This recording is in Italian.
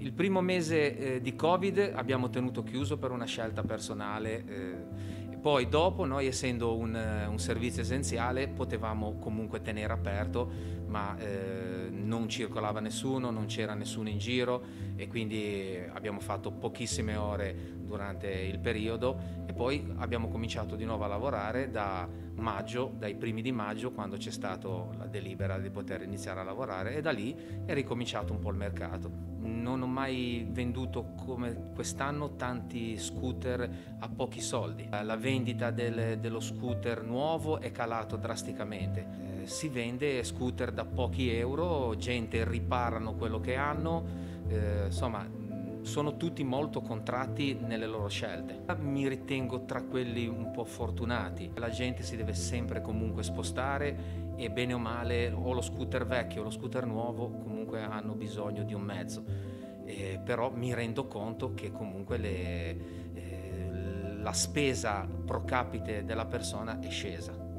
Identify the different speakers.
Speaker 1: Il primo mese eh, di Covid abbiamo tenuto chiuso per una scelta personale. Eh, poi dopo noi essendo un, un, servizio essenziale potevamo comunque tenere aperto ma eh, non circolava nessuno, non c'era nessuno in giro e quindi abbiamo fatto pochissime ore durante il periodo poi abbiamo cominciato di nuovo a lavorare da maggio, dai primi di maggio quando c'è stata la delibera di poter iniziare a lavorare e da lì è ricominciato un po' il mercato. Non ho mai venduto come quest'anno tanti scooter a pochi soldi. La vendita del, dello scooter nuovo è calato drasticamente. Eh, si vende scooter da pochi euro, gente riparano quello che hanno, eh, insomma sono tutti molto contratti nelle loro scelte. Mi ritengo tra quelli un po' fortunati. La gente si deve sempre comunque spostare e bene o male o lo scooter vecchio o lo scooter nuovo comunque hanno bisogno di un mezzo. Eh, però mi rendo conto che comunque le, eh, la spesa pro capite della persona è scesa.